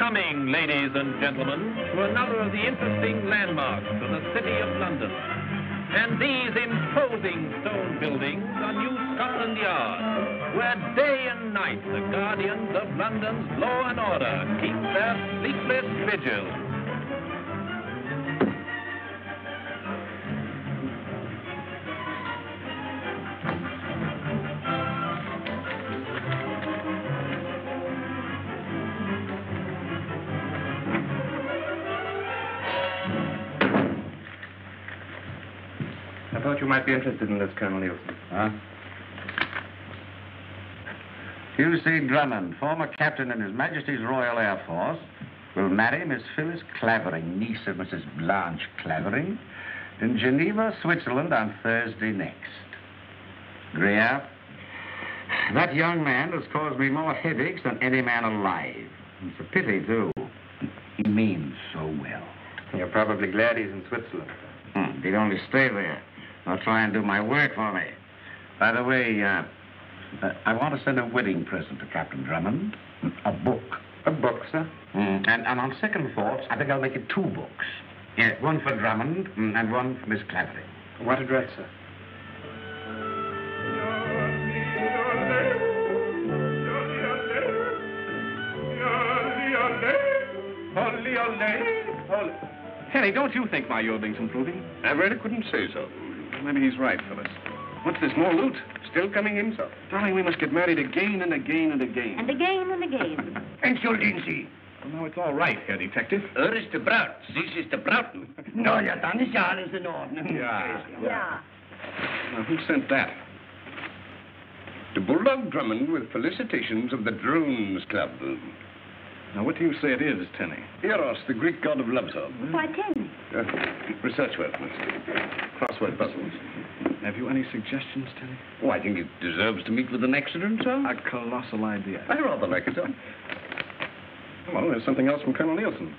Coming, ladies and gentlemen, to another of the interesting landmarks of the City of London. And these imposing stone buildings are New Scotland Yard, where day and night the guardians of London's law and order keep their sleepless vigil. Be interested in this, Colonel Neilson. Huh? Hugh Drummond, former captain in His Majesty's Royal Air Force, will marry Miss Phyllis Clavering, niece of Mrs. Blanche Clavering, in Geneva, Switzerland on Thursday next. Greer, that young man has caused me more headaches than any man alive. It's a pity, too. He means so well. You're probably glad he's in Switzerland. Hmm, he'd only stay there. I'll try and do my work for me. By the way, uh, uh, I want to send a wedding present to Captain Drummond. A book. A book, sir? Mm, and, and on second thoughts, I think I'll make it two books. Yeah, one for Drummond mm, and one for Miss Clavering. What address, sir? Henry, don't you think my yodeling's improving? I really couldn't say so. Maybe he's right, Phyllis. What's this, more loot? Still coming in, sir. Darling, we must get married again and again and again. And again and again. Excellency. Well, now it's all right, Herr Detective. Er is de bruid. This is de bruid. No, ja, dan is alles in orde. Yeah. Yeah. Now, who sent that? To Bulldog Drummond with felicitations of the Drones Club. Now, what do you say it is, Tenny? Eros, the Greek god of love, sir. Why, Tenny. Uh, research work, miss. Crossword puzzles. Have you any suggestions, Tenny? Oh, I think it deserves to meet with an accident, sir. A colossal idea. I rather like it, sir. Well, there's something else from Colonel Neilson.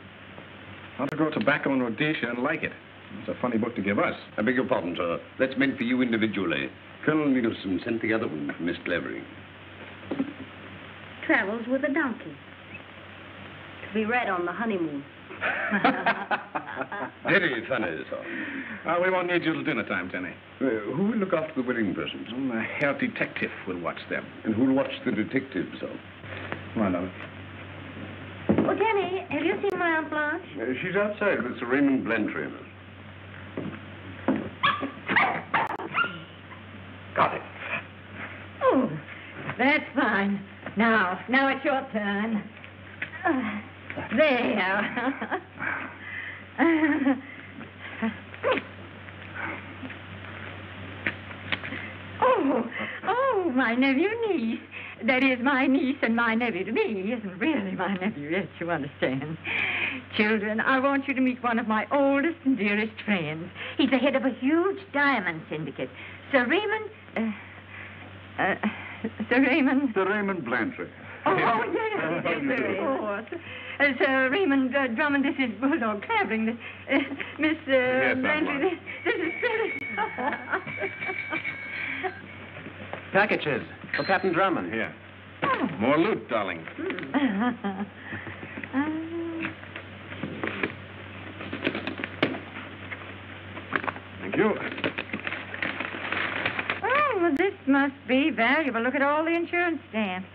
How to grow tobacco in Rhodesia and like it. It's a funny book to give us. I beg your pardon, sir. That's meant for you individually. Colonel Neilson sent the other one for Miss Clavering. Travels with a donkey. To be read on the honeymoon. Very funny, sir. Uh, we won't need you till dinner time, Tenny. Uh, who will look after the wedding presents? Well, the Herr Detective will watch them. And who'll watch the detective, sir? Come on, Dolly. Oh, Tenny, have you seen my Aunt Blanche? Uh, she's outside with Sir Raymond Blantyre. Got it. Oh, that's fine. Now, now it's your turn. Uh, there. oh, oh, my nephew niece. That is, my niece and my nephew to me. He isn't really my nephew yet, you understand. Children, I want you to meet one of my oldest and dearest friends. He's the head of a huge diamond syndicate. Sir Raymond. Uh, uh, Sir Raymond. Sir Raymond Blantyre. Oh, oh yes, yes, of course. Uh, Sir Raymond uh, Drummond, this is Bulldog Clavering. This, uh, Miss uh, Aunt Blantyre, this, this is Phyllis. Packages for Captain Drummond. Here. More loot, darling. Thank you. oh, well, this must be valuable. Look at all the insurance stamps.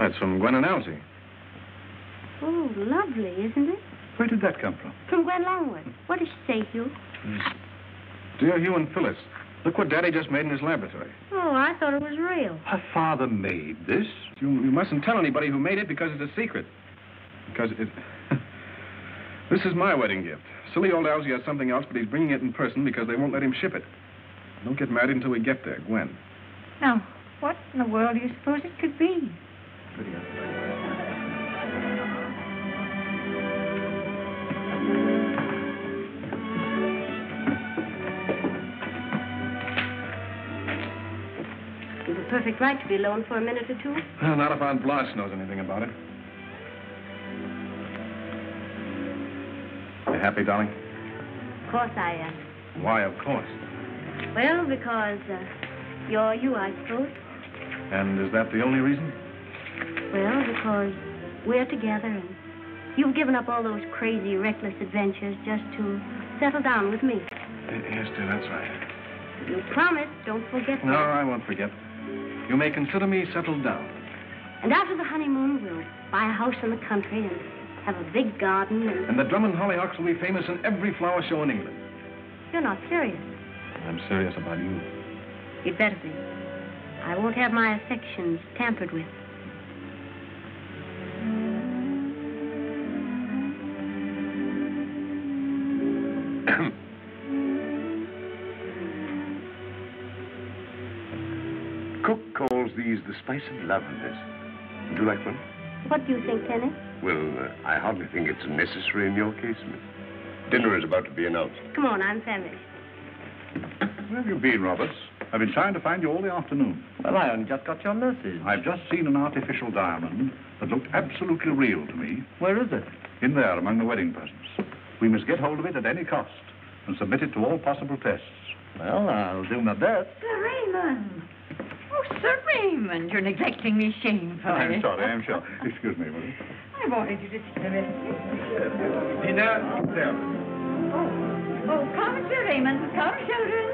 That's from Gwen and Algy. Oh, lovely, isn't it? Where did that come from? From Gwen Longworth. What does she say, Hugh? Hmm. Dear Hugh and Phyllis, look what Daddy just made in his laboratory. Oh, I thought it was real. Her father made this. You, you mustn't tell anybody who made it because it's a secret. Because it. this is my wedding gift. Silly old Algy has something else, but he's bringing it in person because they won't let him ship it. Don't get married until we get there, Gwen. Now, what in the world do you suppose it could be? You've a perfect right to be alone for a minute or two. Well, not if Aunt Blanche knows anything about it. You happy, darling? Of course I am. Why, of course. Well, because uh, you're you, I suppose. And is that the only reason? Well, because we're together and you've given up all those crazy, reckless adventures just to settle down with me. Yes, dear, that's right. You promise, don't forget No, that. I won't forget. You may consider me settled down. And after the honeymoon, we'll buy a house in the country and have a big garden and... And the Drummond Hollyhocks will be famous in every flower show in England. You're not serious. I'm serious about you. You'd better be. I won't have my affections tampered with. The spice of love, miss. Would you like one? What do you think, Tenny? Well, uh, I hardly think it's necessary in your case, miss. Dinner is about to be announced. Come on, I'm famished. Where have you been, Roberts? I've been trying to find you all the afternoon. Well, I only just got your message. I've just seen an artificial diamond that looked absolutely real to me. Where is it? In there, among the wedding presents. We must get hold of it at any cost and submit it to all possible tests. Well, I'll do my best. Sir Raymond. Oh, Sir Raymond, you're neglecting me shamefully. I'm sorry, I'm sure. Excuse me, will you? I wanted you to see the rest. Dinner, there. Oh, oh, come, Sir Raymond. Come, children.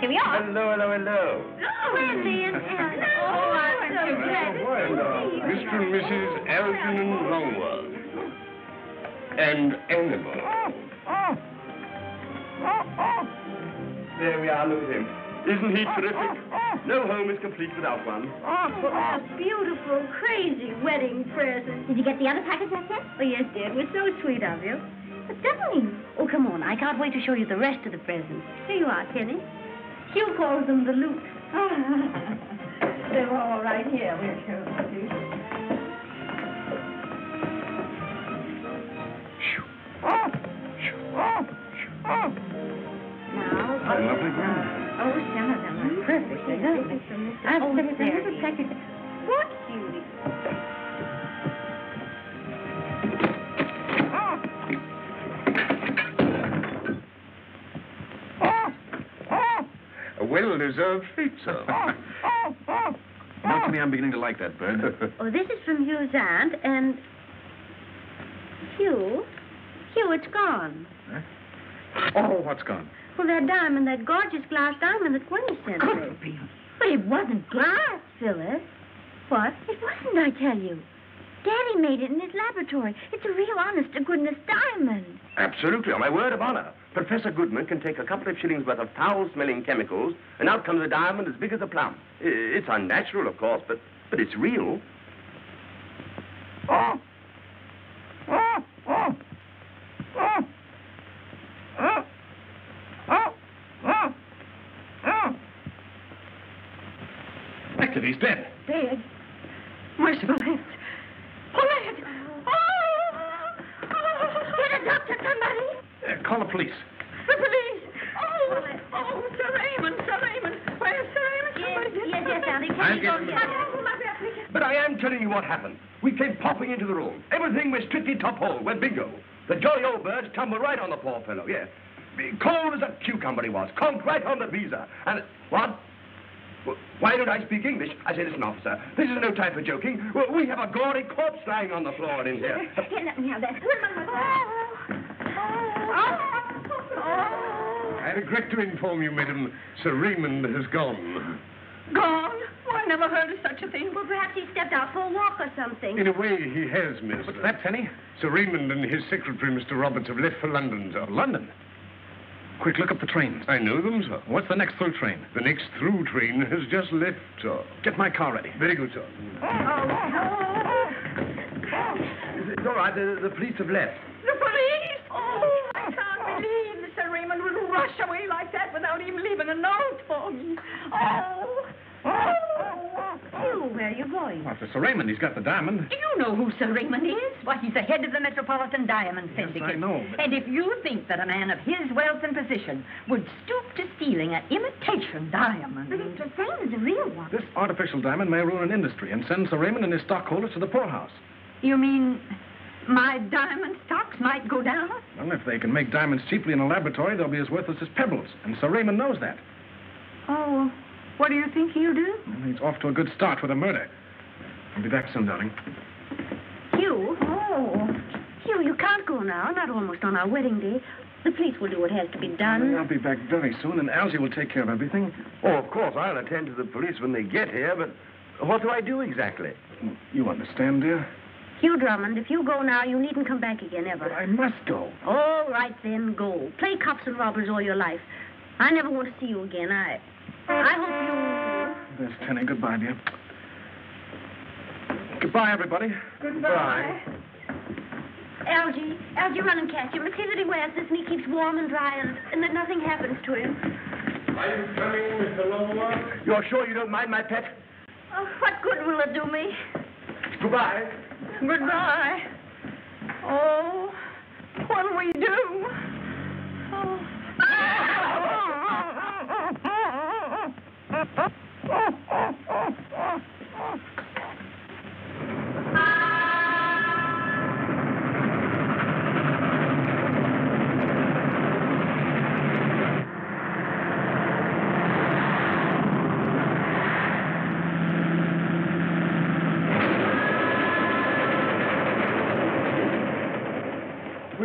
Here we are. Hello, hello, hello. Uh, oh, Wendy and Ellen. Oh, I'm so glad to Mr. and Mrs. Algernon Longworth. And Annabel. There we are, look at him. Isn't he terrific? No home is complete without one. Oh, what a beautiful, crazy wedding present. Did you get the other package I sent? Oh, yes, dear. It was so sweet of you. But darling. Oh, come on. I can't wait to show you the rest of the presents. Here you are, Tenny. Hugh calls them the loot. They're all right here. We'll show them to you. Now, A lovely ground. oh, some of them are hmm? perfectly lovely. I've Oh, put there's there. package. What, Judy? Well-deserved sir. Oh, oh, oh. Now, to me, I'm beginning to like that bird. Oh, this is from Hugh's aunt, and... Hugh? Hugh, it's gone. Huh? oh, what's gone? Well, that diamond, that gorgeous glass diamond that Gwenny sent me. But it wasn't glass, Phyllis. What? It wasn't, I tell you. Daddy made it in his laboratory. It's a real honest-to-goodness diamond. Absolutely, on my word of honor. Professor Goodman can take a couple of shillings worth of foul-smelling chemicals, and out comes a diamond as big as a plum. It's unnatural, of course, but, but it's real. Oh! Oh! Oh! Oh! Oh! Oh! Oh! Oh! Hector, he's dead. Dead. Merciful heavens. Paulette! Oh! oh! Get a doctor, somebody. Uh, call the police. The police! Oh, oh, Sir Raymond, Sir Raymond. Where's Sir Raymond? Somebody Yes, yes, yes, Auntie. Can I'll you go him. get my God. But I am telling you what happened. We came popping into the room. Everything was strictly top hole. Went bingo. The jolly old birds tumbled right on the poor fellow, yes. Cold as a cucumber he was. Conked right on the visa. And, what? Why don't I speak English? I say, listen, officer, this is no time for joking. We have a gaudy corpse lying on the floor in here. Here, let me have that. I regret to inform you, madam, Sir Raymond has gone. Gone? Oh, I never heard of such a thing. Well, perhaps he stepped out for a walk or something. In a way, he has, miss. What's that, Tenny? Sir Raymond and his secretary, Mr. Roberts, have left for London, sir. Oh, London. quick, look up the trains. I know them, sir. What's the next through train? The next through train has just left, sir. Get my car ready. Very good, sir. It's all right. The, the police have left. The police! Oh, I can't believe Sir Raymond would rush away like that without even leaving a note for me. Oh! Oh! Hugh, where are you going? Well, for Sir Raymond, he's got the diamond. Do you know who Sir Raymond is? Why, he's the head of the Metropolitan Diamond Syndicate. Yes, Syndicate. I know, but- And if you think that a man of his wealth and position would stoop to stealing an imitation diamond... But it's the same as the real one. This artificial diamond may ruin an industry and send Sir Raymond and his stockholders to the poorhouse. You mean my diamond stocks might go down? Well, if they can make diamonds cheaply in a laboratory, they'll be as worthless as pebbles. And Sir Raymond knows that. Oh, what do you think he'll do? And he's off to a good start with a murder. I'll be back soon, darling. Hugh? Oh. Hugh, you can't go now. Not almost on our wedding day. The police will do what has to be done. I'll be back very soon, and Algy will take care of everything. Oh, of course, I'll attend to the police when they get here, but what do I do exactly? Hmm, you understand, dear? Hugh Drummond, if you go now, you needn't come back again ever. I must go. All right, then, go. Play cops and robbers all your life. I never want to see you again. I, I hope you. There's Tenny. Goodbye, dear. Goodbye, everybody. Goodbye. Algy, Algy, run and catch him. See that he wears this and he keeps warm and dry and, and that nothing happens to him. I'm coming, Mr. Longworth. You're sure you don't mind my pet? Oh, what good will it do me? Goodbye. Goodbye. Oh, what'll we do? Oh.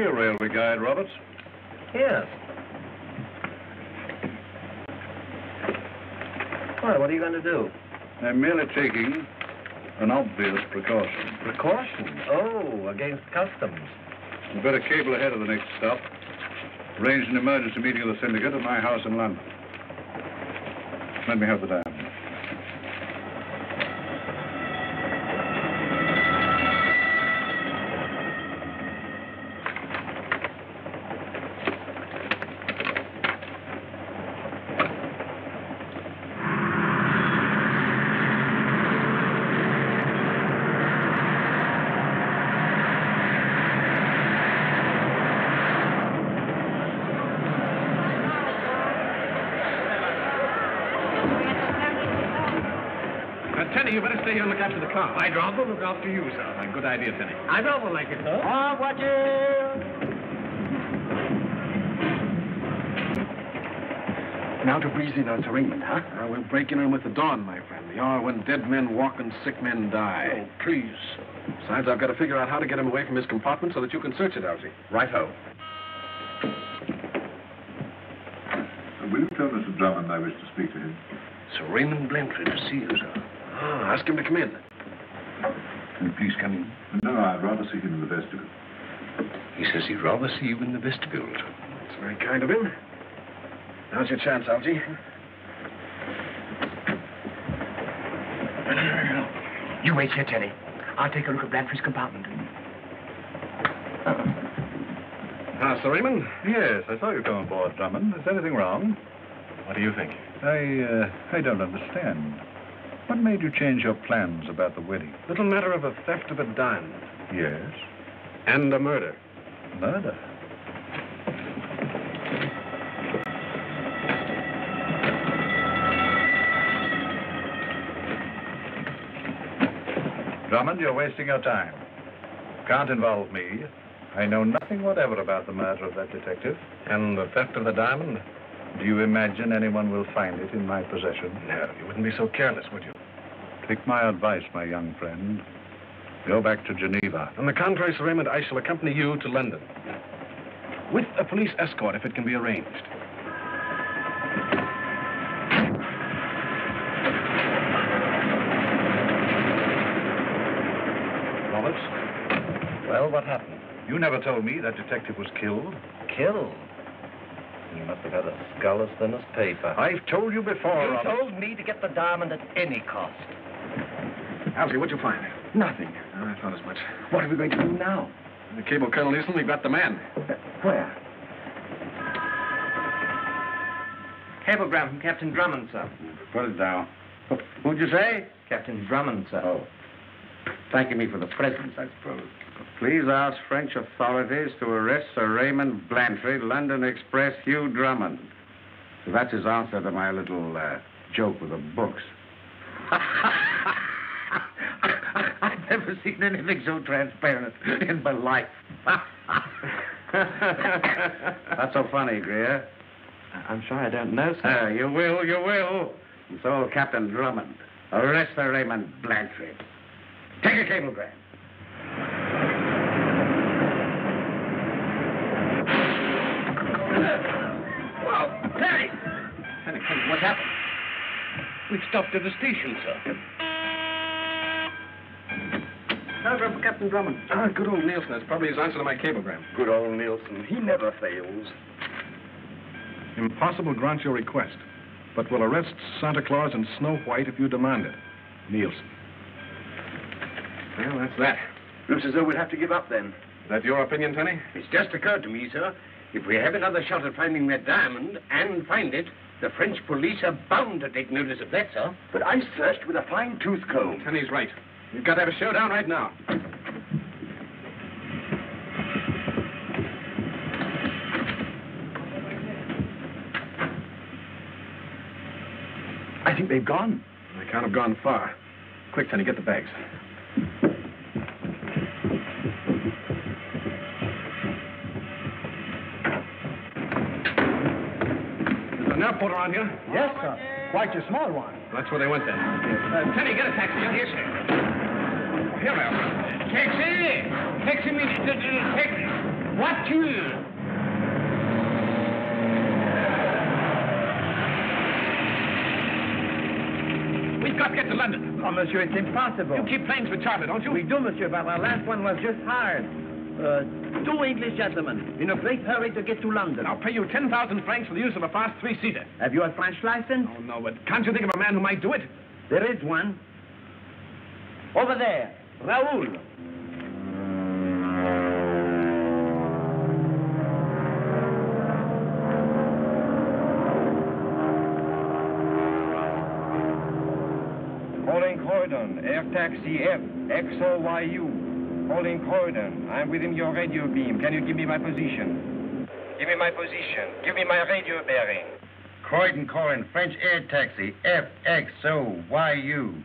We're railway guide, Roberts. Yes. Why, what are you going to do? I'm merely taking an obvious precaution. Precaution? Oh, against customs. You better cable ahead of the next stop. Arrange an emergency meeting of the syndicate at my house in London. Let me have the diamond. Uh, Tenny, you better stay here and look after the car. I'd rather look after you, sir. A good idea, Tenny. I'd rather like it, sir. Oh, watch it. Now to breeze in on Sir Raymond, huh? Uh, we'll break in with the dawn, my friend. The hour when dead men walk and sick men die. Oh, please. Besides, I've got to figure out how to get him away from his compartment so that you can search it, Algy. Right-ho. Will you tell Mr. Drummond I wish to speak to him? Sir Raymond Blantyre to see you, sir. Ah, ask him to come in. Can you please come in? No, I'd rather see him in the vestibule. He says he'd rather see you in the vestibule. It's very kind of him. Now's your chance, Algy. You wait here, Teddy. I'll take a look at Blantyre's compartment. Ah, Sir Raymond? Yes, I saw you come aboard, Drummond. Is anything wrong? What do you think? I, uh, I don't understand. What made you change your plans about the wedding? Little matter of a theft of a diamond Yes, and a murder. murder. Drummond, you're wasting your time. Can't involve me. I know nothing whatever about the murder of that detective. And the theft of the diamond? Do you imagine anyone will find it in my possession? No, you wouldn't be so careless, would you? Take my advice, my young friend. Go back to Geneva. On the contrary, Sir Raymond, I shall accompany you to London. With a police escort, if it can be arranged. Roberts, Well, what happened? you never told me that detective was killed. Killed? You must have had a skull as thin as paper. I've told you before, You Robert. told me to get the diamond at any cost. Algy, what'd you find? Nothing. Oh, I thought as much. What are we going to do now? The cable, Colonel Neilson, we've got the man. Where? Cablegram from Captain Drummond, sir. Put it down. Who'd you say? Captain Drummond, sir. Oh. Thanking me for the presents, I suppose. Please ask French authorities to arrest Sir Raymond Blantyre, London Express, Hugh Drummond. So that's his answer to my little uh, joke with the books. I've never seen anything so transparent in my life. That's so funny, Greer. I'm sorry I don't know, sir. Uh, you will, you will. And so will Captain Drummond. Arrest the Raymond Blantyre. Take a cablegram. Well, Terry! Tenny, Tenny, what happened? We've stopped at the station, sir. Telegram for Captain Drummond. Ah, good old Neilson. That's probably his answer to my cablegram. Good old Neilson. He never fails. Impossible grant your request, but will arrest Santa Claus and Snow White if you demand it. Neilson. Well, that's that. Looks as though we'll have to give up then. Is that your opinion, Tony? It's just occurred to me, sir. If we have another shot at finding that diamond and find it, the French police are bound to take notice of that, sir. But I searched with a fine tooth comb. Tenny's right. We've got to have a showdown right now. I think they've gone. They can't have gone far. Quick, Tony, get the bags. Is there an airport around here? Yes, sir. Quite a small one. That's where they went then. Uh, Tenny, get a taxi. Yes, sir. Here Taxi! Taxi me to the taxi. What you? We've got to get to London. Oh, monsieur, it's impossible. You keep planes with charter, don't you? We do, monsieur, but our last one was just hired. Uh, two English gentlemen in a great hurry to get to London. I'll pay you 10,000 francs for the use of a fast three-seater. Have you a French license? Oh, no, but can't you think of a man who might do it? There is one. Over there, Raoul. Calling Croydon, air taxi F, XOYU. Calling Croydon, I'm within your radio beam. Can you give me my position? Give me my position. Give me my radio bearing. Croydon, Corin, French air taxi, FXOYU.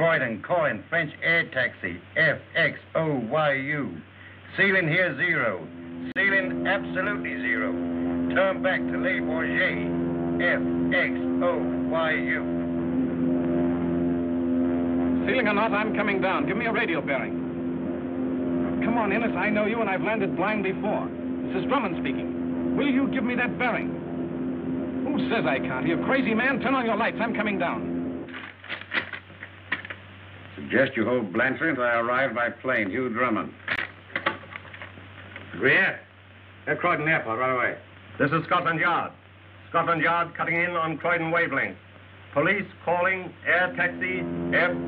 Croydon, Corin, French air taxi, FXOYU. Ceiling here zero. Ceiling absolutely zero. Turn back to Le Bourget, FXOYU. Ceiling or not, I'm coming down. Give me a radio bearing. Come on, Innes. I know you, and I've landed blind before. This is Drummond speaking. Will you give me that bearing? Who says I can't? You crazy man? Turn on your lights. I'm coming down. Suggest you hold Blantyre until I arrive by plane. Hugh Drummond. Greer, at Croydon Airport right away. This is Scotland Yard. Scotland Yard cutting in on Croydon wavelength. Police calling air taxi FXOYU.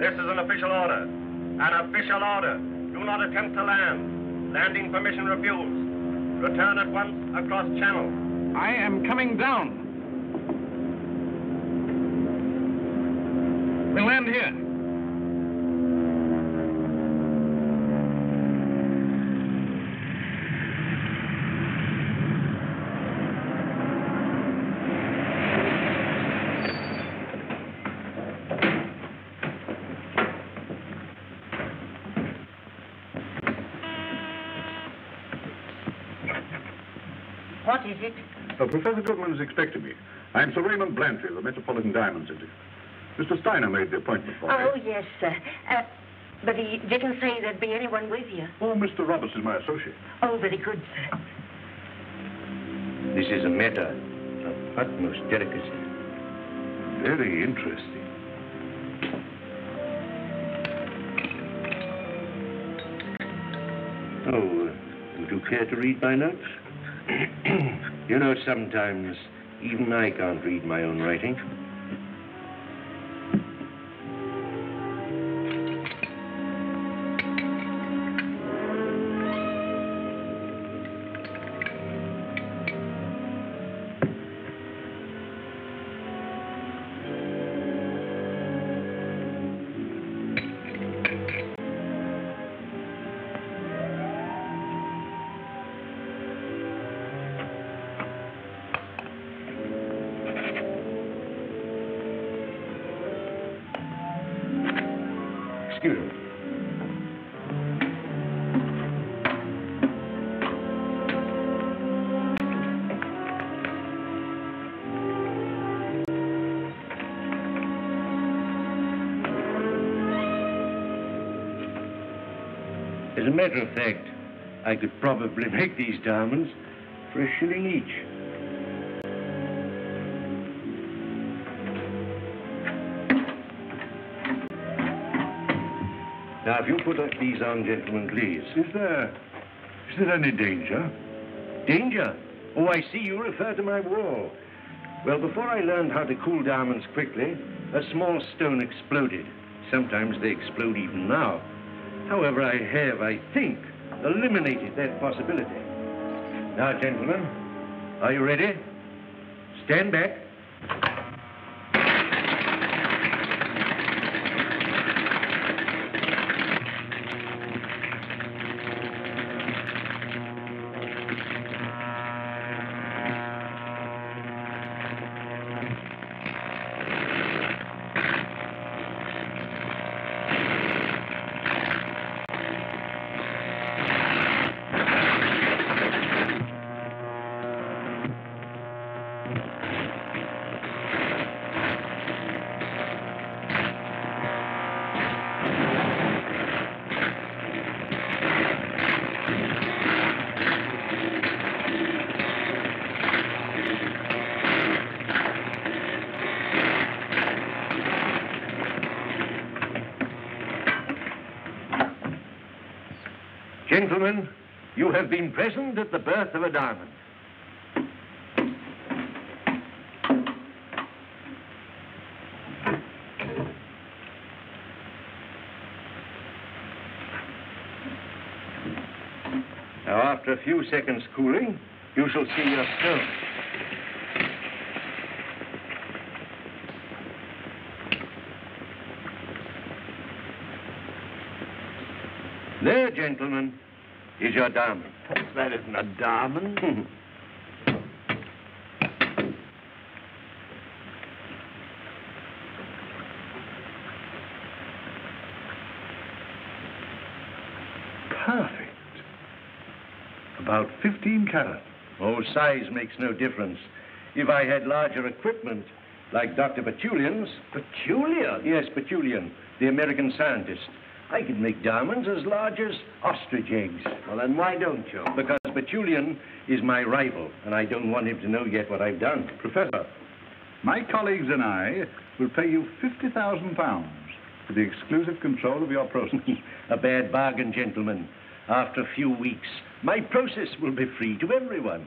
This is an official order. An official order. Do not attempt to land. Landing permission refused. Return at once across channel. I am coming down. We'll land here. What is it? Uh, Professor Goodman is expecting me. I'm Sir Raymond Blantyre, of the Metropolitan Diamond Syndicate. Mr. Steiner made the appointment for Oh, me. yes, sir. Uh, but he didn't say there'd be anyone with you. Oh, Mr. Roberts is my associate. Oh, very good, sir. This is a matter of utmost delicacy. Very interesting. Oh, uh, would you care to read my notes? you know, sometimes even I can't read my own writing. Matter of fact, I could probably make these diamonds for a shilling each. Now, if you put uh, these on, gentlemen, please. Is there, is there any danger? Danger? Oh, I see you refer to my wall. Well, before I learned how to cool diamonds quickly, a small stone exploded. Sometimes they explode even now. However, I have, I think, eliminated that possibility. Now, gentlemen, are you ready? Stand back. Gentlemen, you have been present at the birth of a diamond. Now, after a few seconds cooling, you shall see your stone. There, gentlemen, your diamond. That isn't a diamond. Perfect. About 15 carat. Oh, size makes no difference. If I had larger equipment, like Dr. Botulian's. Botulian? Yes, Botulian, the American scientist. I could make diamonds as large as ostrich eggs. Well, then why don't you? Because Botulian is my rival, and I don't want him to know yet what I've done. Professor, my colleagues and I will pay you 50,000 pounds for the exclusive control of your process. A bad bargain, gentlemen. After a few weeks, my process will be free to everyone.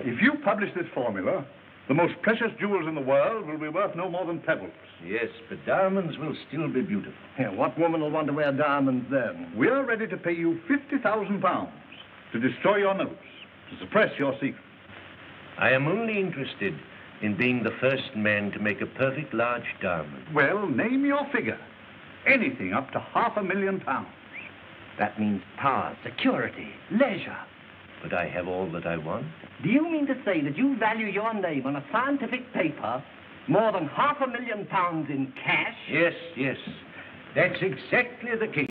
If you publish this formula, the most precious jewels in the world will be worth no more than pebbles. Yes, but diamonds will still be beautiful. Yeah, what woman will want to wear diamonds then? We are ready to pay you 50,000 pounds to destroy your notes, to suppress your secret. I am only interested in being the first man to make a perfect large diamond. Well, name your figure. Anything up to half a million pounds. That means power, security, leisure. But I have all that I want. Do you mean to say that you value your name on a scientific paper more than half a million pounds in cash? Yes, yes. That's exactly the case.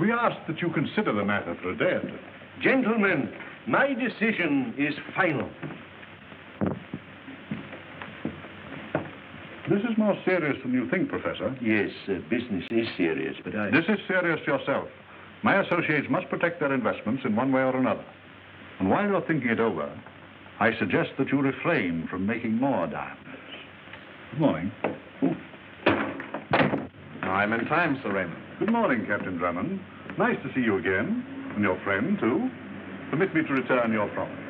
We ask that you consider the matter for a day or two. Gentlemen, my decision is final. This is more serious than you think, Professor. Yes, uh, business is serious, but I. This is serious yourself. My associates must protect their investments in one way or another. And while you're thinking it over, I suggest that you refrain from making more diamonds. Good morning. I'm in time, Sir Raymond. Good morning, Captain Drummond. Nice to see you again. And your friend, too. permit me to return your promise.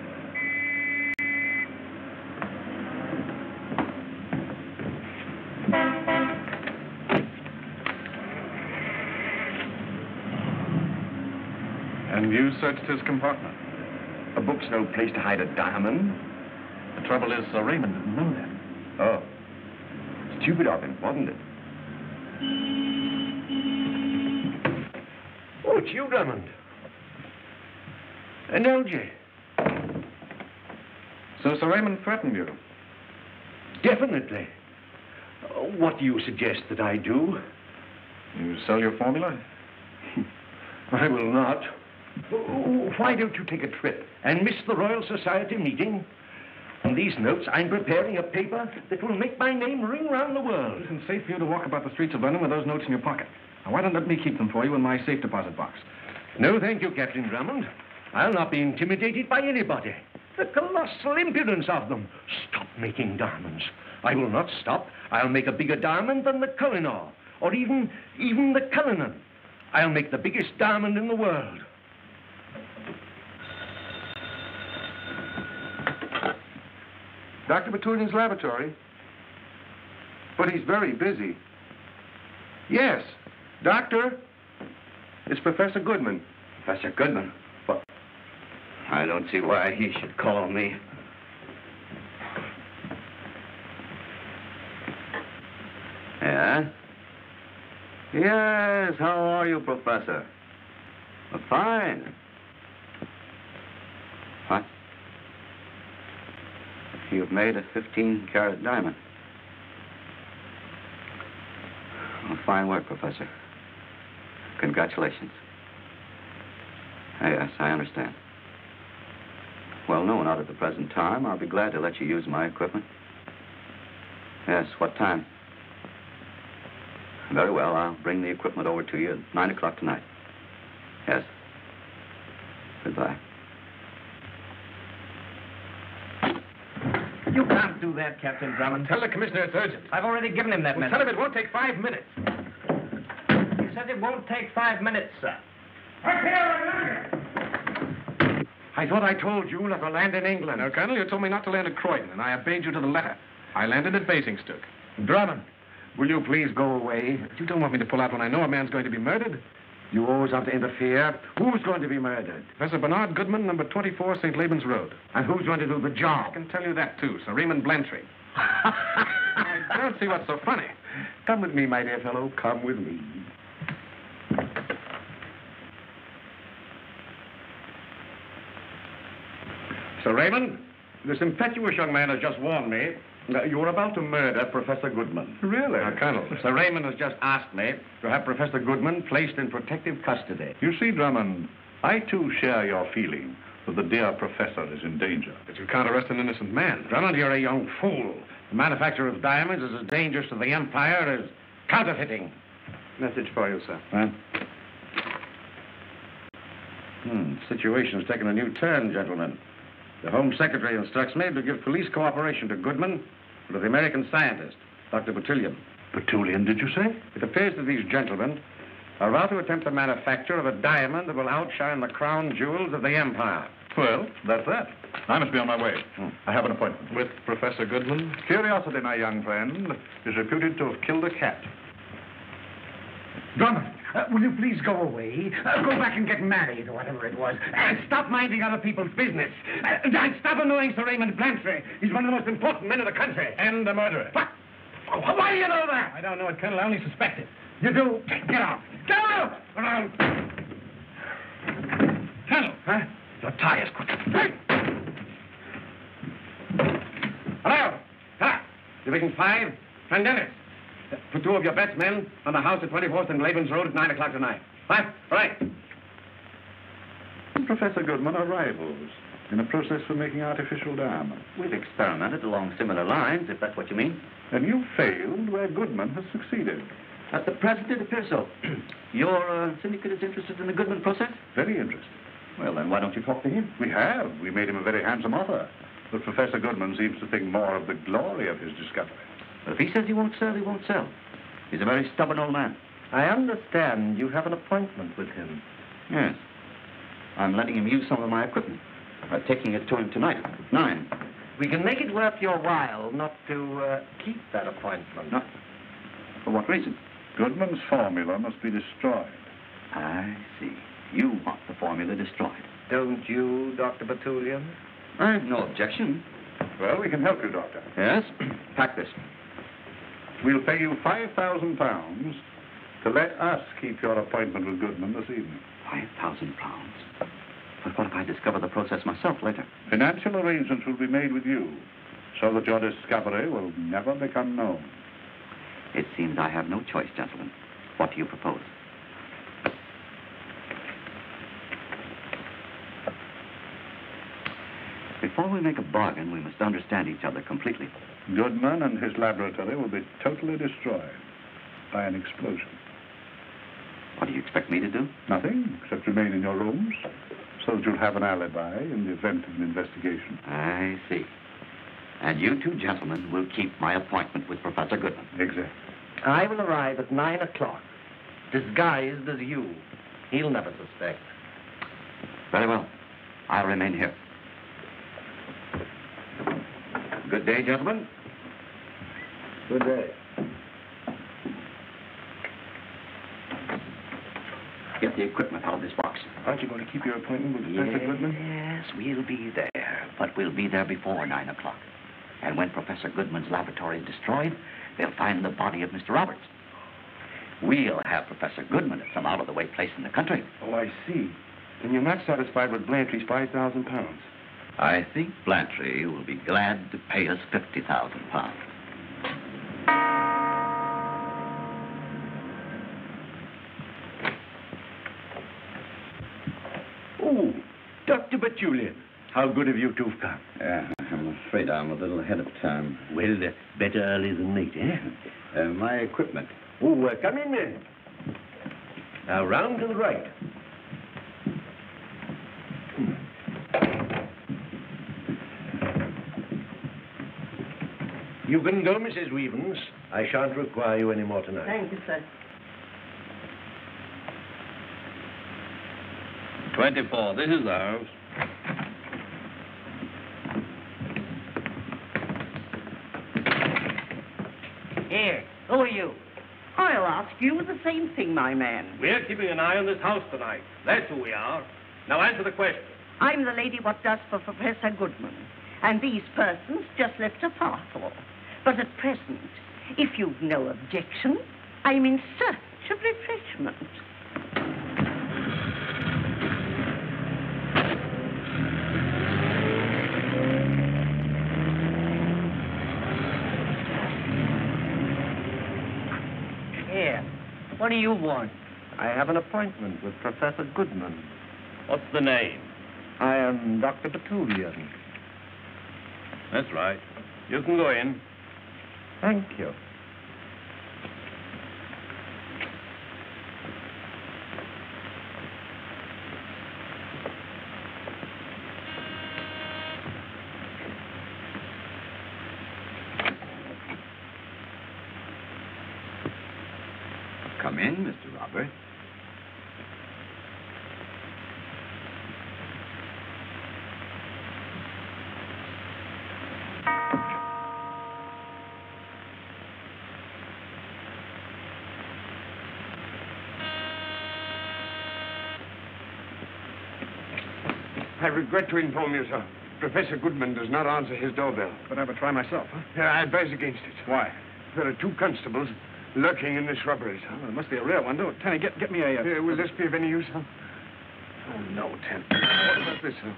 And you searched his compartment? A book's no place to hide a diamond. The trouble is, Sir Raymond didn't know that. Oh. Stupid of him, wasn't it? Oh, it's you, Drummond. An Algy. So Sir Raymond threatened you? Definitely. Uh, What do you suggest that I do? You sell your formula? I will not. Why don't you take a trip and miss the Royal Society meeting? On these notes, I'm preparing a paper that will make my name ring round the world. It isn't safe for you to walk about the streets of London with those notes in your pocket. Now, why don't let me keep them for you in my safe deposit box? No, thank you, Captain Drummond. I'll not be intimidated by anybody. The colossal impudence of them. Stop making diamonds. I will not stop. I'll make a bigger diamond than the Kohinoor, or even, even the Cullinan. I'll make the biggest diamond in the world. Dr. Botulian's laboratory? But he's very busy. Yes. Doctor? It's Professor Goodman. Professor Goodman? Well, I don't see why he should call me. Yeah? Yes, how are you, Professor? Fine. What? You've made a 15 carat diamond. Well, fine work, Professor. Congratulations. Yes, I understand. Well, no, not at the present time. I'll be glad to let you use my equipment. Yes, what time? Very well, I'll bring the equipment over to you at 9 o'clock tonight. Yes. Goodbye. You can't do that, Captain Drummond. Tell the commissioner it's urgent. I've already given him that Well, message. tell him it won't take five minutes. He said it won't take five minutes, sir. I thought I told you not to land in England. No, Colonel, you told me not to land at Croydon, and I obeyed you to the letter. I landed at Basingstoke. Drummond, will you please go away? You don't want me to pull out when I know a man's going to be murdered. You always have to interfere. Who's going to be murdered? Professor Bernard Goodman, number 24, St. Laban's Road. And who's going to do the job? I can tell you that, too, Sir Raymond Blantyre. I don't see what's so funny. Come with me, my dear fellow. Come with me. Sir Raymond, this impetuous young man has just warned me that you are about to murder Professor Goodman. Really? Now, Colonel, Sir Raymond has just asked me to have Professor Goodman placed in protective custody. You see, Drummond, I too share your feeling that the dear professor is in danger. but you can't arrest an innocent man. Drummond, you're a young fool. The manufacture of diamonds is as dangerous to the Empire as counterfeiting. Message for you, sir. Huh? Hmm, situation's taken a new turn, gentlemen. The Home Secretary instructs me to give police cooperation to Goodman and to the American scientist, Dr. Botulian. Petulian, did you say? It appears that these gentlemen are about to attempt the manufacture of a diamond that will outshine the crown jewels of the Empire. Well, that's that. I must be on my way. Hmm. I have an appointment. With Professor Goodman? Curiosity, my young friend, is reputed to have killed a cat. Drummond, uh, will you please go away? Uh, go back and get married, or whatever it was. And stop minding other people's business. Uh, and stop annoying Sir Raymond Blantyre. He's one of the most important men in the country. And a murderer. What? Why do you know that? I don't know it, Colonel. I only suspect it. You do? Get out. Get out! Around. Colonel! Huh? Your tie is quick. Hey! Hello. Hello. Division 5, St. Dennis. Put two of your best men on the house at 24th and Laban's Road at 9 o'clock tonight. What? Right. Professor Goodman are rivals in a process for making artificial diamonds. We've experimented along similar lines, if that's what you mean. And you failed where Goodman has succeeded. At the present, it appears so. Your uh, syndicate is interested in the Goodman process? Very interested. Well, then why don't you talk to him? We have. We made him a very handsome offer. But Professor Goodman seems to think more of the glory of his discovery. If he says he won't sell, he won't sell. He's a very stubborn old man. I understand you have an appointment with him. Yes. I'm letting him use some of my equipment. I'm taking it to him tonight, at 9. We can make it worth your while not to uh, keep that appointment. No. For what reason? Goodman's formula must be destroyed. I see. You want the formula destroyed. Don't you, Dr. Botulian? I've no objection. Well, we can help you, Doctor. Yes? Pack this. We'll pay you £5,000 to let us keep your appointment with Goodman this evening. Five thousand pounds. But what if I discover the process myself later? Financial arrangements will be made with you so that your discovery will never become known. It seems I have no choice, gentlemen. What do you propose? Before we make a bargain, we must understand each other completely. Goodman and his laboratory will be totally destroyed by an explosion. What do you expect me to do? Nothing, except remain in your rooms so that you'll have an alibi in the event of an investigation. I see. And you two gentlemen will keep my appointment with Professor Goodman. Exactly. I will arrive at nine o'clock, disguised as you. He'll never suspect. Very well. I'll remain here. Good day, gentlemen. Good day. Get the equipment out of this box. Aren't you going to keep your appointment with Professor Goodman? Yes, we'll be there. But we'll be there before nine o'clock. And when Professor Goodman's laboratory is destroyed, they'll find the body of Mr. Roberts. We'll have Professor Goodman at some out-of-the-way place in the country. Oh, I see. Then you're not satisfied with Blantyre's 5,000 pounds. I think Blantyre will be glad to pay us 50,000 pounds. Oh, Dr. Botulian. How good of you to have come. Yeah, I'm afraid I'm a little ahead of time. Well, uh, better early than late, eh? Uh, my equipment. Oh, uh, come in then. Now, round to the right. You can go, Mrs. Weevens. I shan't require you any more tonight. Thank you, sir. 24. This is the house. Here, who are you? I'll ask you the same thing, my man. We're keeping an eye on this house tonight. That's who we are. Now answer the question. I'm the lady what does for Professor Goodman, and these persons just left a parcel. But at present, if you've no objection, I'm in search of refreshment. Here. What do you want? I have an appointment with Professor Goodman. What's the name? I am Dr. Botulian. That's right. You can go in. Thank you. Come in, Mr. Robert. I regret to inform you, sir. Professor Goodman does not answer his doorbell. But I would try myself, huh? Yeah, I advise against it. Why? There are two constables lurking in the shrubberies. Oh, it must be a real one. Don't, Tenny, get, get me a... Uh... Uh, will this be of any use, sir? Oh, no, Ten. What about this, sir?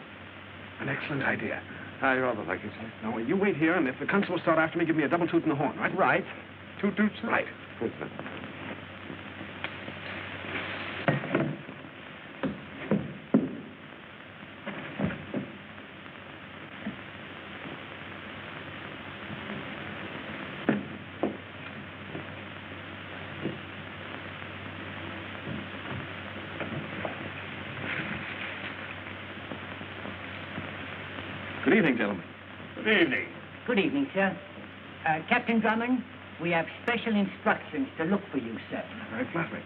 An excellent idea. I rather like it, sir. Now, you wait here, and if the constables start after me, give me a double toot in the horn, right? Right. Toot toot, sir? Right. Good, sir. Evening, gentlemen. Good evening. Good evening, sir. Uh, Captain Drummond, we have special instructions to look for you, sir. Very flattering.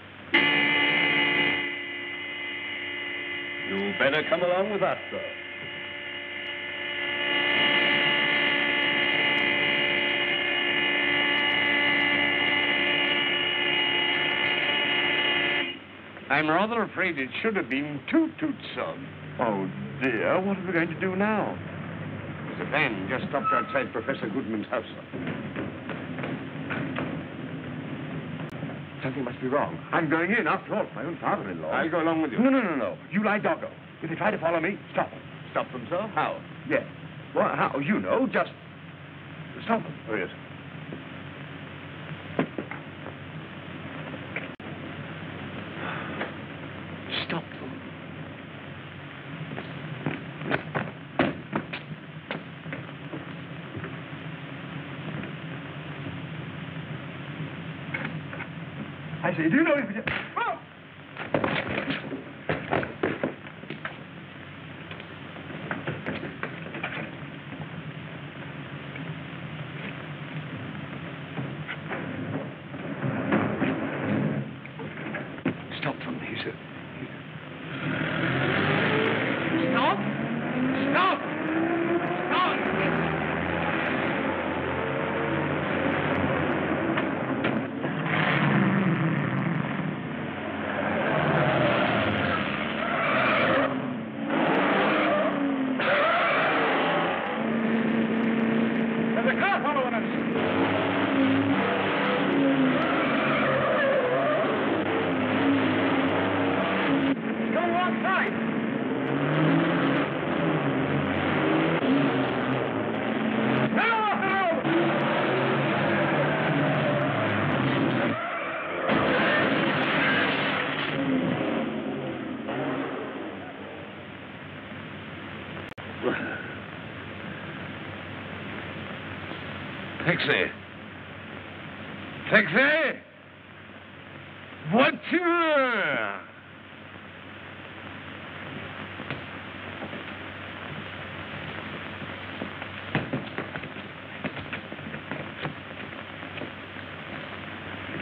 You better come along with us, sir. I'm rather afraid it should have been Toot Toot, son. Oh, dear. What are we going to do now? Van just stopped outside Professor Goodman's house. Something must be wrong. I'm going in. After all, it's my own father-in-law. I'll go along with you. No, no, no, no. You lie doggo. If they try to follow me, stop them. Stop them, sir? How? Yes. Well, how? You know, just stop them. Oh, yes. Stop them. I say, do you know if you... Oh! Stop them, he said. Stop! Stop! Stop! There's a car following us. Go wrong side. Get off the road! Taxi. Taxi! Voiture!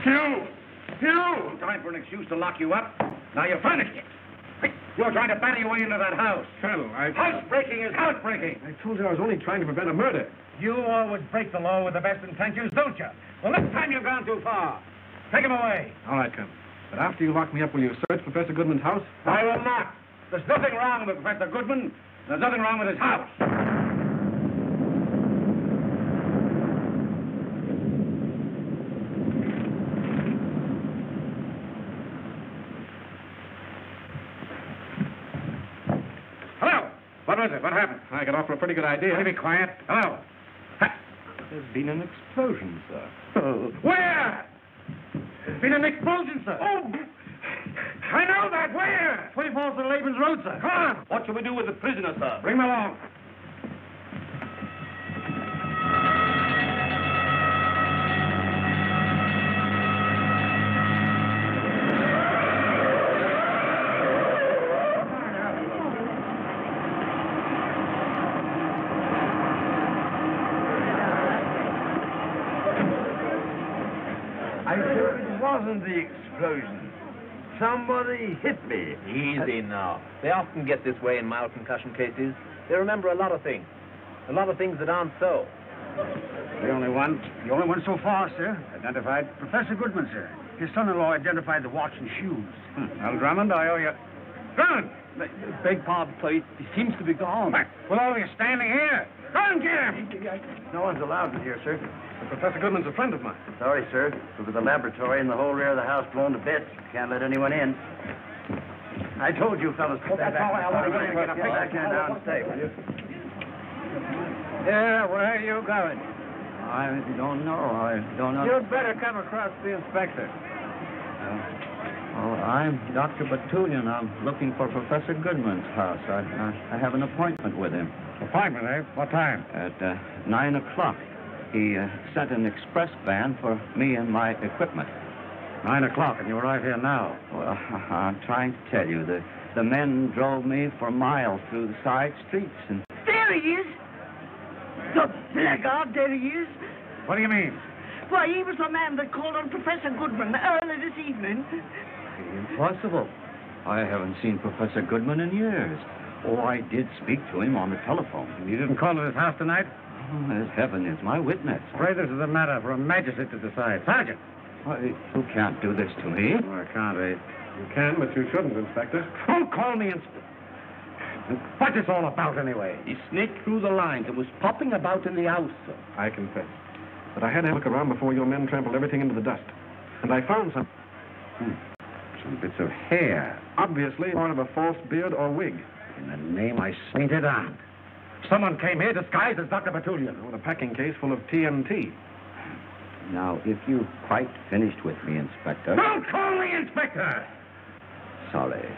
Hugh! Hugh! Time for an excuse to lock you up. Now you're furnished it. You're trying to batter your way into that house. Colonel, I... Housebreaking is housebreaking. I told you I was only trying to prevent a murder. You always break the law with the best intentions, don't you? Well, this time you've gone too far. Take him away. All right, Colonel. But after you lock me up, will you search Professor Goodman's house? I will not. There's nothing wrong with Professor Goodman. There's nothing wrong with his house. Hello! What was it? What happened? I got off for a pretty good idea. Be quiet? Hello. There's been an explosion, sir. Oh. Where? There's been an explosion, sir. Oh! I know that. Where? 24th and Laban's Road, sir. Come on. What shall we do with the prisoner, sir? Bring him along. I sure it wasn't the explosion. Somebody hit me. Easy now. They often get this way in mild concussion cases. They remember a lot of things. A lot of things that aren't so. The only one, the only one so far, sir. Identified Professor Goodman, sir. His son-in-law identified the watch and shoes. Hmm. Well, Drummond, I owe you. Drummond! Beg pardon, sir. He seems to be gone. Well, all of you standing here, go and get him! No one's allowed in here, sir. Professor Goodman's a friend of mine. Sorry, sir. Look at the laboratory and the whole rear of the house blown to bits. Can't let anyone in. I told you fellas stay back. all I wanted to Get a back here now and stay, will you? Yeah, where are you going? I don't know. I don't know. You'd better come across the inspector. Oh, I'm Dr. Botulian. I'm looking for Professor Goodman's house. I, I, I have an appointment with him. Appointment, eh? What time? At uh, 9 o'clock. He uh, sent an express van for me and my equipment. Nine o'clock, and you arrive here now. Well, I'm trying to tell you, the, the men drove me for miles through the side streets, and There he is. The blackguard, there he is. What do you mean? Why, he was the man that called on Professor Goodman early this evening. impossible. I haven't seen Professor Goodman in years. Oh, I did speak to him on the telephone. You didn't call at his house tonight? Oh, as heaven is my witness. Pray this is a matter for a magistrate to decide. Sergeant! Why, you can't do this to me. Oh, I can't, eh? You can, but you shouldn't, Inspector. Don't call me Inspector. What's this all about, anyway? He sneaked through the lines and was popping about in the house, sir. I confess. But I had to look around before your men trampled everything into the dust. And I found some... Hmm. Some bits of hair. Obviously part of a false beard or wig. In the name I sainted on. Someone came here disguised as Dr. Botulian. With a packing case full of TNT. Now, if you've quite finished with me, Inspector... Don't call me Inspector! Sorry.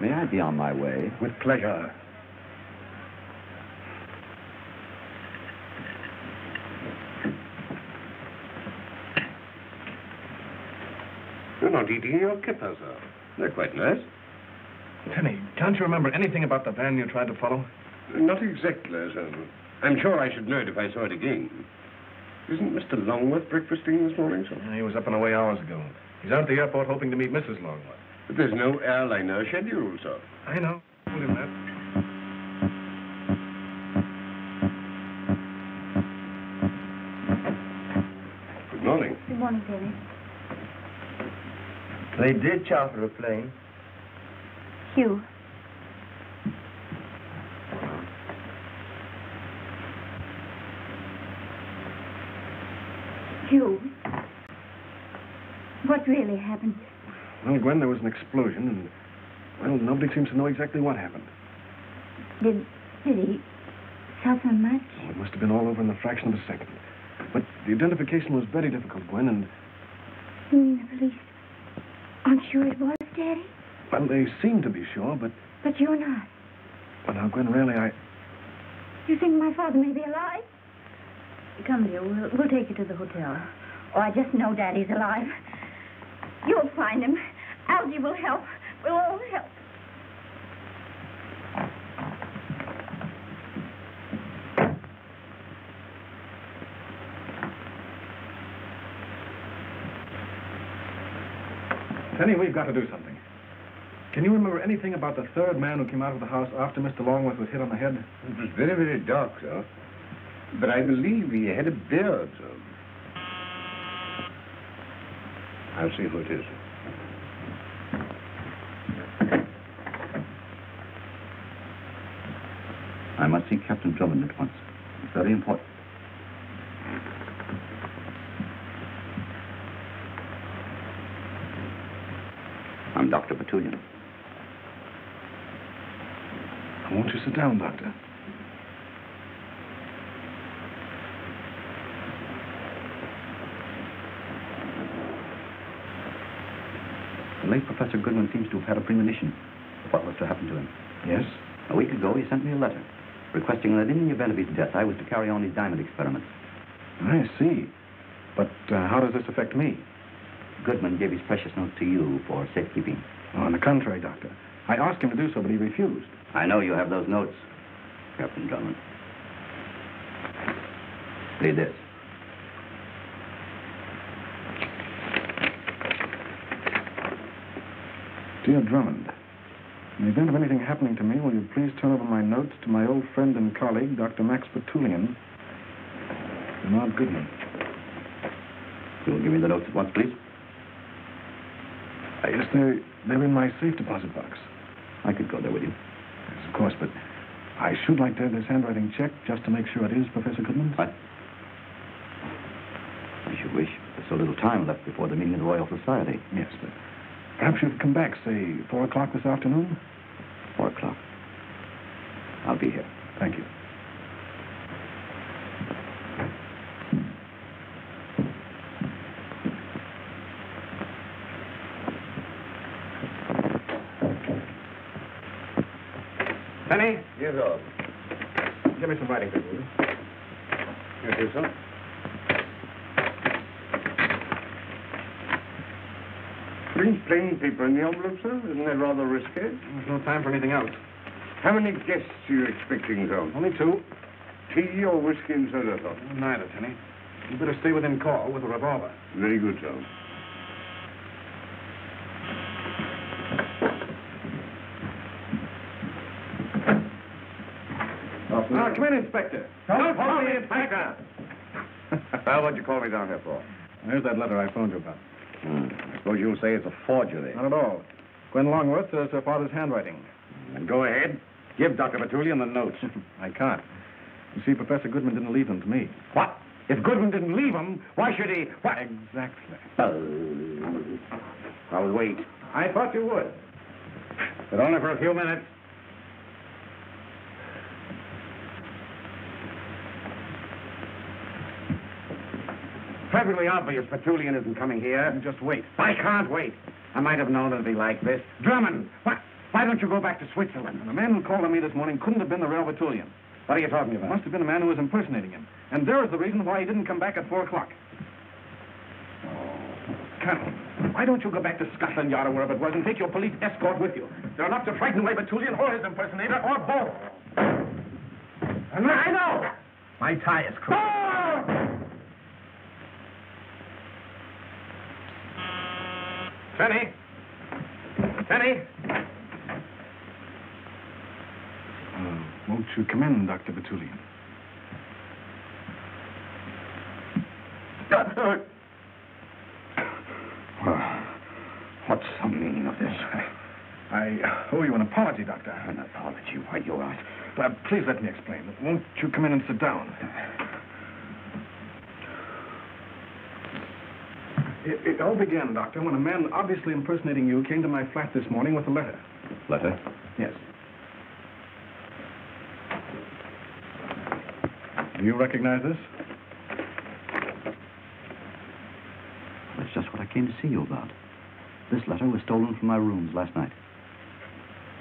May I be on my way? With pleasure. You're not eating your kippers, sir. They're quite nice. Tenny, can't you remember anything about the van you tried to follow? Not exactly, sir. I'm sure I should know it if I saw it again. Isn't Mr. Longworth breakfasting this morning, sir? Yeah, he was up and away hours ago. He's out at the airport hoping to meet Mrs. Longworth. But there's no airliner scheduled, sir. I know. Told him that. Good morning. Good morning, Tenny. They did charter a plane. Hugh. Hugh. What really happened? Well, Gwen, there was an explosion, and, well, nobody seems to know exactly what happened. Did, did he suffer much? Oh, it must have been all over in a fraction of a second. But the identification was very difficult, Gwen, and, You mean the police aren't sure it was Daddy? well, they seem to be sure, but, But you're not. but now, Gwen, really, I... You think my father may be alive? Come, dear, we'll, we'll take you to the hotel. Oh, I just know Daddy's alive. You'll find him. Algy will help. We'll all help. Tenny, we've got to do something. Can you remember anything about the third man who came out of the house after Mr. Longworth was hit on the head? It was very, very dark, sir. But I believe he had a beard. I'll see who it is. I must see Captain Drummond at once. It's very important. I'm Dr. Botulian. Won't you sit down, Doctor? Professor Goodman seems to have had a premonition of what was to happen to him. Yes? A week ago, he sent me a letter requesting that in the event of his death, I was to carry on his diamond experiments. I see. But uh, how does this affect me? Goodman gave his precious note to you for safekeeping. On the contrary, Doctor. I asked him to do so, but he refused. I know you have those notes, Captain Drummond. Read this. Dear Drummond, in the event of anything happening to me, will you please turn over my notes to my old friend and colleague, Dr. Max Botulian, Bernard Goodman. You will give me the notes at once, please. Uh, yes, they're, they're in my safe deposit box. I could go there with you. Yes, of course, but I should like to have this handwriting checked just to make sure it is Professor Goodman's. What? I should wish there's so little time left before the meeting of the Royal Society. Yes, but perhaps you could come back, say, 4 o'clock this afternoon? Four o'clock. I'll be here. Thank you. Tenny, Yes, sir. give me some writing paper, will you? Here it is, sir. Bring plain paper in the envelope, sir. Isn't that rather risky? There's no time for anything else. How many guests are you expecting, Tom? Only two. Tea or whiskey and soda, sir? Neither, Tenny. You better stay within call with a revolver. Very good, Tom. Now, come in, Inspector. Don't call me Inspector. well, what'd you call me down here for? Here's that letter I phoned you about. Suppose you'll say it's a forgery. Not at all. Gwen Longworth uh, says her father's handwriting. Then go ahead. Give Dr. Botulian the notes. I can't. You see, Professor Goodman didn't leave them to me. what? If Goodman didn't leave them, why should he? What? Exactly. Oh. I'll wait. I thought you would. But only for a few minutes. Perfectly obvious Botulian isn't coming here. Just wait. I can't wait. I might have known it'd be like this. Drummond, why, why don't you go back to Switzerland? The man who called on me this morning couldn't have been the real Botulian. What are you talking It about? must have been a man who was impersonating him. And there is the reason why he didn't come back at 4 o'clock. Oh, Colonel, why don't you go back to Scotland Yard or wherever it was and take your police escort with you? They're enough to frighten away Botulian or his impersonator or both. And I know. My tie is crossed. Ah! Tenny! Tenny! Uh, won't you come in, Dr. Botulian? Well, what's the meaning of this? I owe you an apology, Doctor. An apology? Why, you're right. Uh, please let me explain. Won't you come in and sit down? It, it all began, Doctor, when a man obviously impersonating you came to my flat this morning with a letter. Letter? Yes. Do you recognize this? That's just what I came to see you about. This letter was stolen from my rooms last night.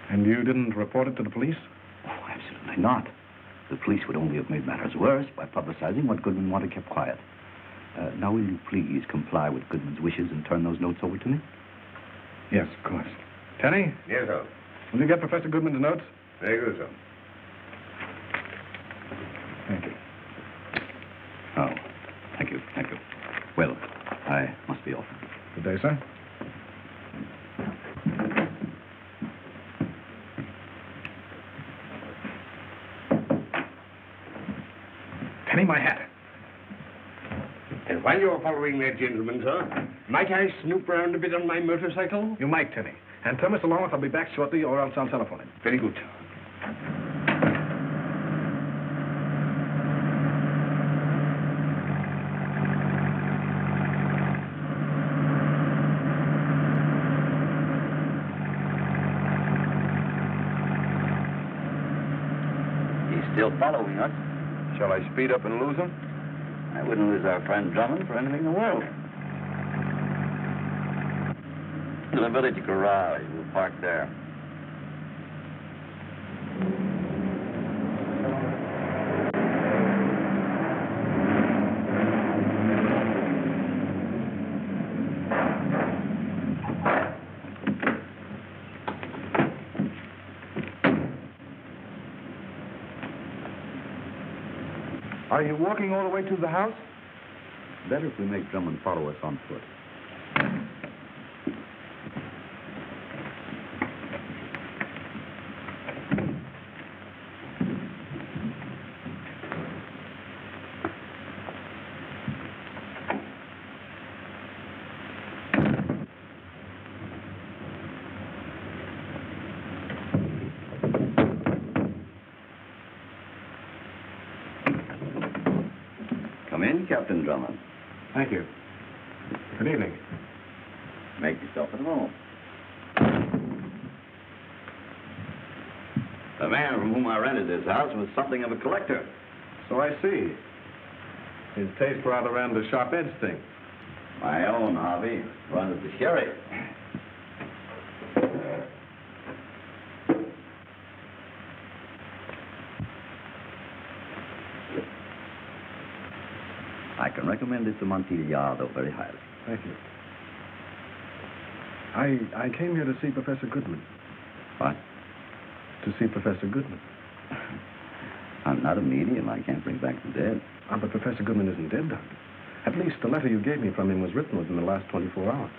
And you didn't report it to the police? Oh, absolutely not. The police would only have made matters worse by publicizing what Goodman wanted kept quiet. Uh, now, will you please comply with Goodman's wishes and turn those notes over to me? Yes, of course. Tenny, Yes, sir. will you get Professor Goodman's notes? Very good, sir. Thank you. Oh, thank you, thank you. Well, I must be off. Good day, sir. Tenny, my hat. And while you're following that gentleman, sir, might I snoop round a bit on my motorcycle? You might, Tenny. And tell Mr. Longworth I'll be back shortly, or else I'll telephone him. Very good. He's still following us. Shall I speed up and lose him? Wouldn't lose our friend Drummond for anything in the world. The village garage. We'll park there. Are you walking all the way to the house? Better if we make Drummond follow us on foot. Come in, Captain Drummond. Thank you. Good evening. Make yourself at home. The man from whom I rented this house was something of a collector. So I see. His taste rather ran the sharp edge thing. My own hobby runs the sherry. Recommend it to Amontillado very highly. Thank you. I I came here to see Professor Goodman. What? To see Professor Goodman. I'm not a medium. I can't bring back the dead. Ah, but Professor Goodman isn't dead, Doctor. At least the letter you gave me from him was written within the last 24 hours.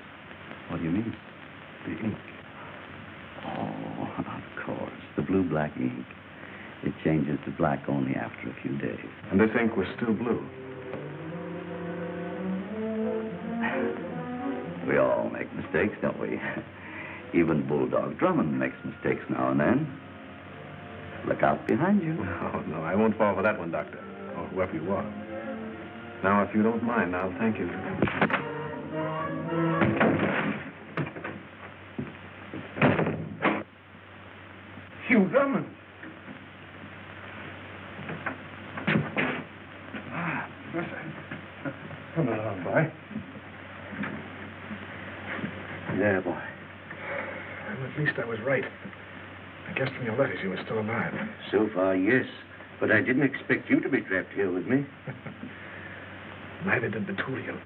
What do you mean? The ink. Oh, of course. The blue-black ink. It changes to black only after a few days. And this ink was still blue. Mistakes, don't we? Even Bulldog Drummond makes mistakes now and then. Look out behind you. Oh, no, I won't fall for that one, Doctor. Or whoever you are. Now, if you don't mind, I'll thank you. Hugh Drummond. Ah, Professor. Come along, boy. Yeah, boy. Well, at least I was right. I guessed from your letters you were still alive. So far, yes. But I didn't expect you to be trapped here with me. Neither did the two of you.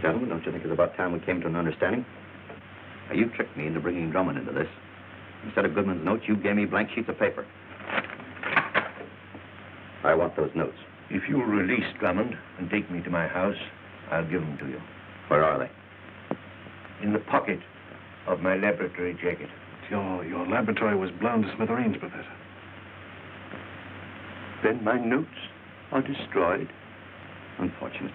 Gentlemen, don't you think it's about time we came to an understanding? Now, you tricked me into bringing Drummond into this. Instead of Goodman's notes, you gave me blank sheets of paper. I want those notes. If you'll release Drummond and take me to my house, I'll give them to you. Where are they? In the pocket of my laboratory jacket. Your, your laboratory was blown to smithereens, Professor. Then my notes are destroyed. Unfortunate.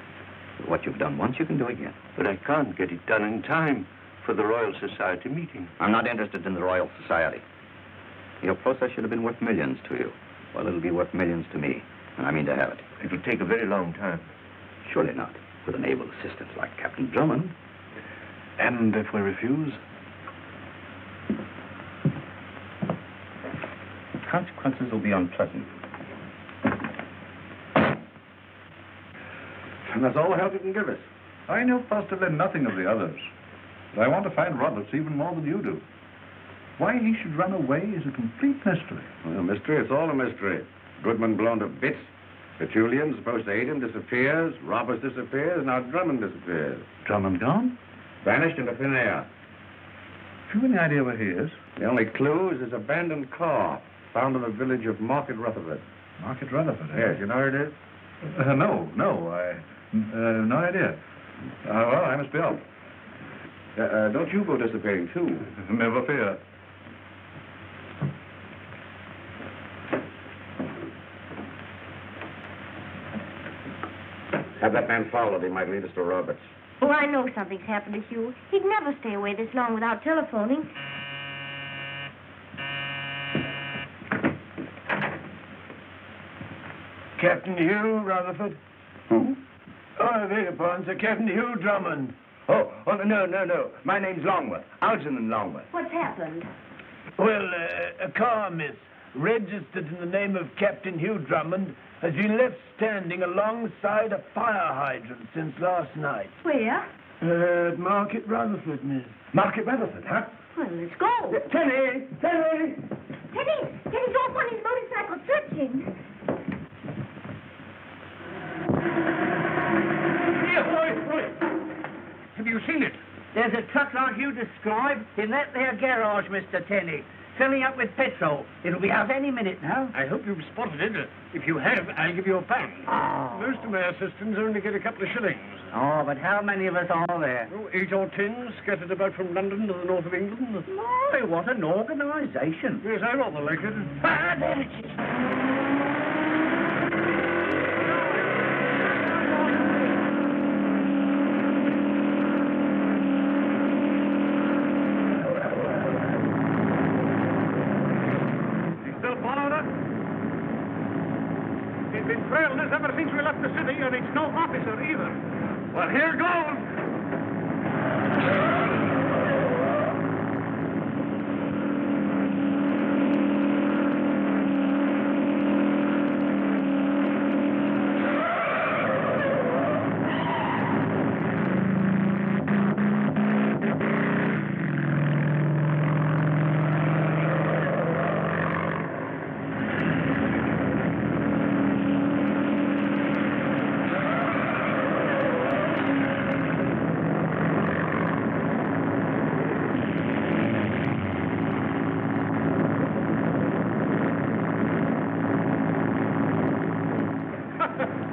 What you've done once, you can do again. But I can't get it done in time for the Royal Society meeting. I'm not interested in the Royal Society. Your process should have been worth millions to you. Well, it'll be worth millions to me, and I mean to have it. It'll take a very long time. Surely not, with an able assistant like Captain Drummond. And if we refuse? The consequences will be unpleasant. And that's all the help you can give us. I know positively nothing of the others. But I want to find Roberts even more than you do. Why he should run away is a complete mystery. Well, mystery, it's all a mystery. Goodman blown to bits. Botulian, supposed to aid him, disappears. Roberts disappears. Now Drummond disappears. Drummond gone? Vanished into thin air. Have you any idea where he is? The only clue is his abandoned car, found in the village of Market Rutherford. Market Rutherford, eh? Yes, you know where it is? Uh, no, no, I... Uh, no idea. Uh, well, I must be off. Uh, uh, don't you go disappearing, too. Never fear. Have that man followed. He might lead us to Roberts. Oh, I know something's happened to Hugh. He'd never stay away this long without telephoning. Captain Hugh Rutherford? Who? Oh, I beg your pardon, sir. Captain Hugh Drummond. Oh, oh, no, no, no. My name's Longworth. Algernon Longworth. What's happened? Well, uh, a car, miss, registered in the name of Captain Hugh Drummond, has been left standing alongside a fire hydrant since last night. Where? Uh, at Market Rutherford, miss. Market Rutherford, huh? Well, let's go. Tenny! Tenny! Teddy! Tenny's off on his motorcycle searching. Here, boy, boy. Have you seen it? There's a truck like you described in that there garage, Mr. Tenny, filling up with petrol. It'll be out any minute now. I hope you've spotted it. If you have, I'll give you a pound. Oh. Most of my assistants only get a couple of shillings. Oh, but how many of us are there? Oh, eight or ten scattered about from London to the north of England. My, what an organisation. Yes, I rather like it. Ah, there it is. You still following us? He's been trailing us ever since we left the city, and it's no officer either. Well, here goes.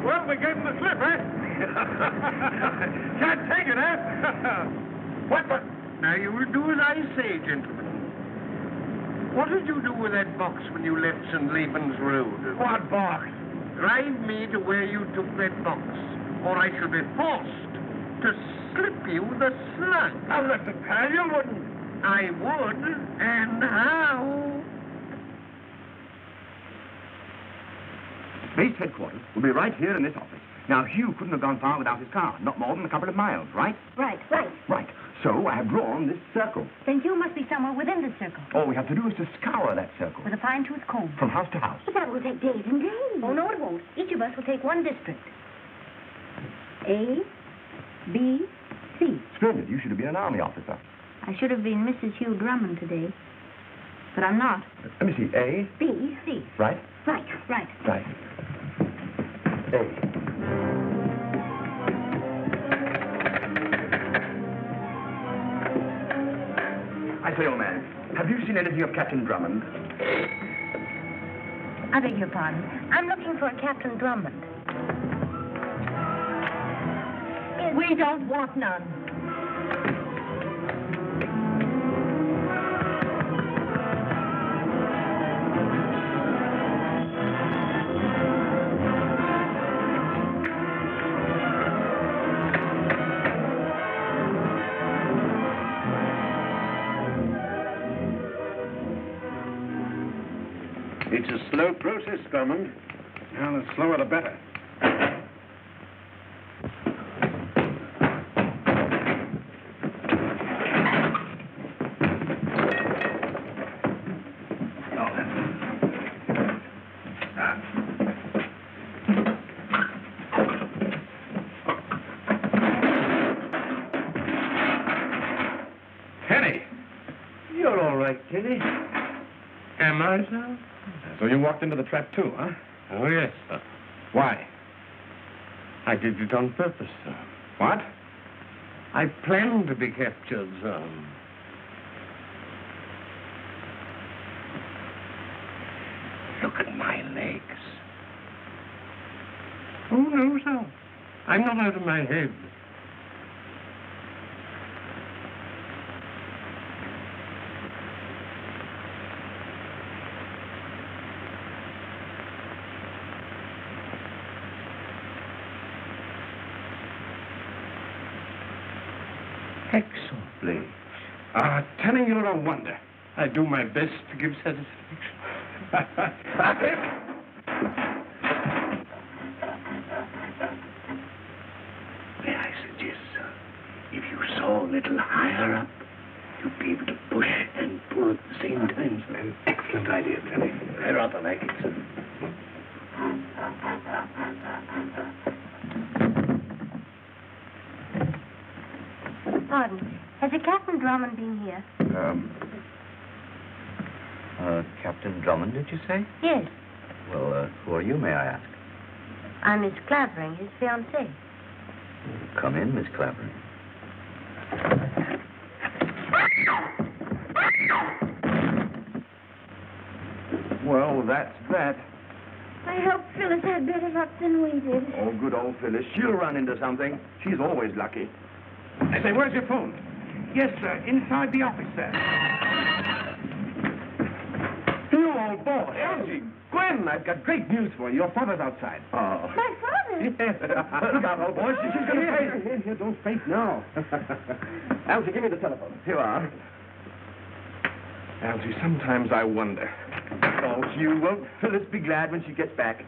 well, we gave him the slip, eh? Can't take it, eh? what the? Now, you will do as I say, gentlemen. What did you do with that box when you left St. Leben's Road? What box? Drive me to where you took that box, or I shall be forced to slip you the slug. Now, Mr. Pal, you wouldn't. I would, and how? Base headquarters will be right here in this office. Now, Hugh couldn't have gone far without his car, not more than a couple of miles, right? Right, right. Right. So I have drawn this circle. Then you must be somewhere within the circle All we have to do is to scour that circle with a fine-tooth comb. from house to house. But that will take days and days. Oh, no, it won't. Each of us will take one district. A, B, C. Splendid. You should have been an army officer. I should have been Mrs. Hugh Drummond today, but I'm not. Let me see. A, B, C. right? Right, right. Right. A. I say, old man, have you seen anything of Captain Drummond? I beg your pardon. I'm looking for a Captain Drummond. We don't want none. Drummond. Well, the slower the better. Tenny! You're all right, Tenny. Am I, sir? You walked into the trap too, huh? Oh, yes, sir. Why? I did it on purpose, sir. What? I planned to be captured, sir. Look at my legs. Oh, no, sir. I'm not out of my head. Excellent legs. Ah, Tenny, wonder. I do my best to give satisfaction. May I suggest, sir, if you saw a little higher up, you'd be able to push and pull at the same time, sir. An excellent idea, Tenny. I rather like it, sir. Pardon. Has the Captain Drummond been here? Um, uh, Captain Drummond, did you say? Yes. Well, uh, who are you, may I ask? I'm Miss Clavering, his fiancée. Come in, Miss Clavering. Well, that's that. I hope Phyllis had better luck than we did. Oh, good old Phyllis. She'll run into something. She's always lucky. I say, where's your phone? Yes, sir. Inside the office, sir. You old boy. Algy, Gwen, I've got great news for you. Your father's outside. Oh. My father? Yes. Look out, old boy. She's going to Here, Here, here, don't faint now. Algy, give me the telephone. Here you are. Algy, sometimes I wonder. Oh, you won't Phyllis be glad when she gets back?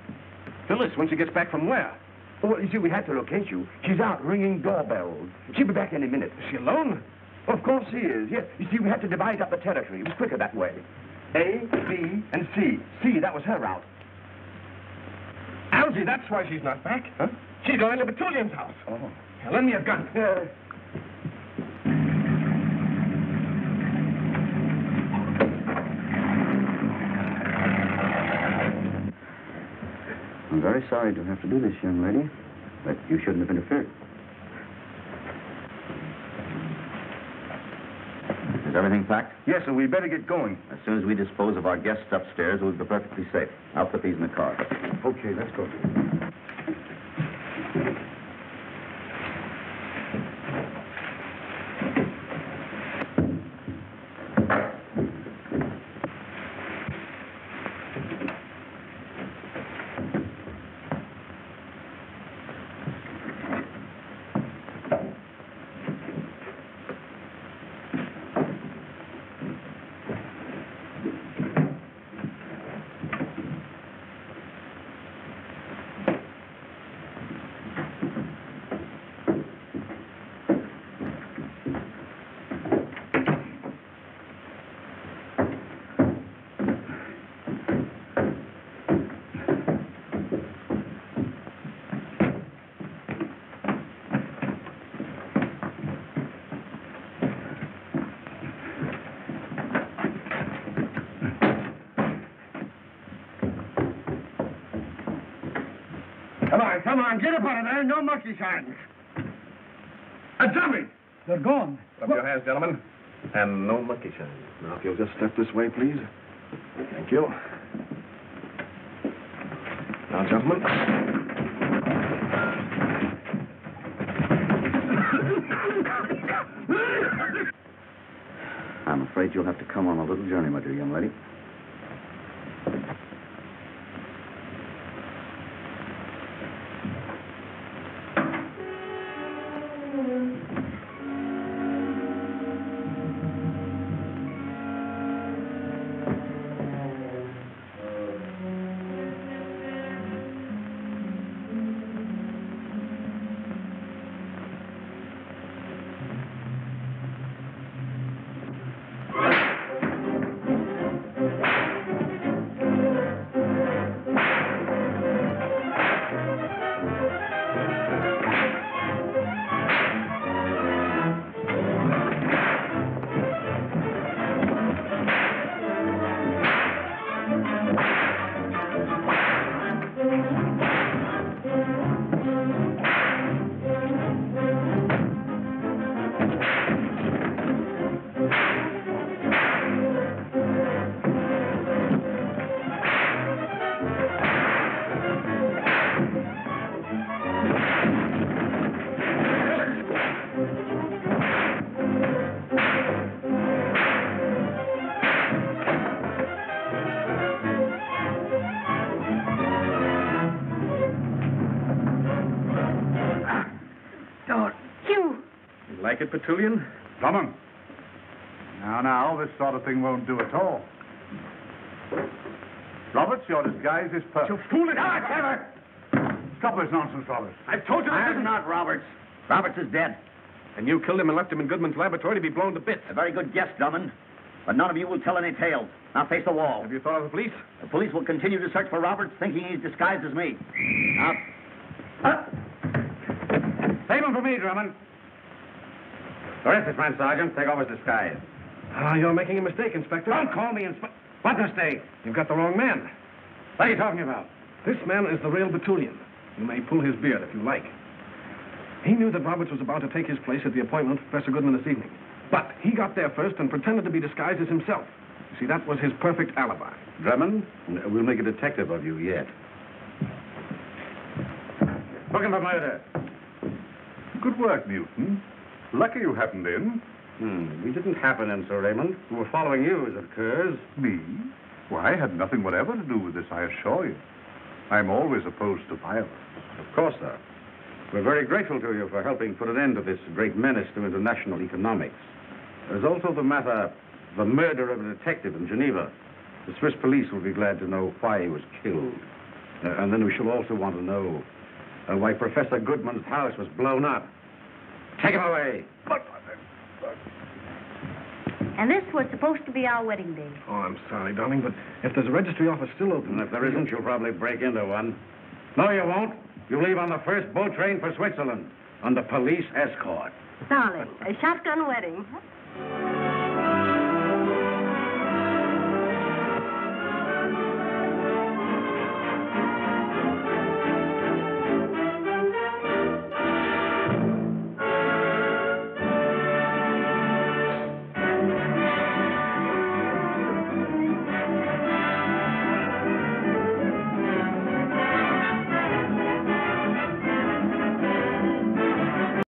Phyllis, when she gets back from where? Oh, well, you see, we had to locate you. She's out ringing doorbells. She'll be back any minute. Is she alone? Of course he is, yes. You see, we had to divide up the territory. It was quicker that way. A, B, and C. C, that was her route. Elsie, that's why she's not back. Huh? She's going to Botulian's house. Oh. Now, lend me a gun. Uh, I'm very sorry to have to do this, young lady, but you shouldn't have interfered. Is everything packed? yes, sir, we better get going. As soon as we dispose of our guests upstairs, we'll be perfectly safe. I'll put these in the car. Okay, let's go. On, come on, get up out of there. No monkey shines. A uh, dummy. They're gone. Up your hands, gentlemen. And no monkey shines. Now, if you'll just step this way, please. Thank you. Now, gentlemen. I'm afraid you'll have to come on a little journey, my dear young lady. You like it, Botulian? Drummond. Now, now, this sort of thing won't do at all. Roberts, your disguise is perfect. You fool it ah, foolish ever. Stop this nonsense, Roberts. I've told you this I'm isn't... not Roberts. Roberts is dead. And you killed him and left him in Goodman's laboratory to be blown to bits. A very good guess, Drummond. But none of you will tell any tales. Now face the wall. Have you thought of the police? The police will continue to search for Roberts, thinking he's disguised as me. Now, Save him for me, Drummond. Arrest this man, Sergeant. Take off his disguise. Ah, you're making a mistake, Inspector. Don't call me Inspector. What mistake? You've got the wrong man. What are you talking about? This man is the real Botulian. You may pull his beard if you like. He knew that Roberts was about to take his place at the appointment with Professor Goodman this evening. But he got there first and pretended to be disguised as himself. You see, that was his perfect alibi. Drummond, we'll make a detective of you yet. Him for murder. Good work, Newton. Lucky you happened in. Hmm. We didn't happen in, Sir Raymond. We were following you, as it occurs. Me? Why, I had nothing whatever to do with this, I assure you. I'm always opposed to violence. Of course, sir. We're very grateful to you for helping put an end to this great menace to international economics. There's also the matter of the murder of a detective in Geneva. The Swiss police will be glad to know why he was killed. Uh, and then we shall also want to know uh, why Professor Goodman's house was blown up. Take him away. And this was supposed to be our wedding day. Oh, I'm sorry, darling, but if there's a registry office still open... And if there isn't, you'll probably break into one. No, you won't. You leave on the first boat train for Switzerland under police escort. Darling, a shotgun wedding. huh?